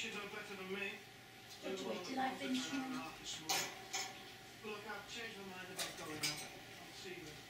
should know better than me. What do wait till I finish. finished. Look, I've changed my mind about going out. I'll see you.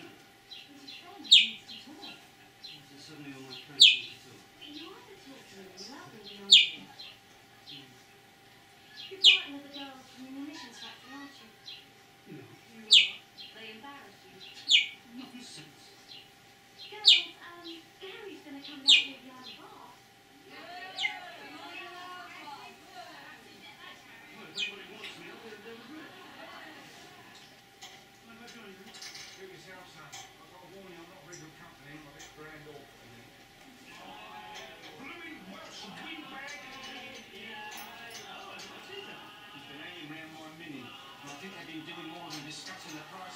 discussing the price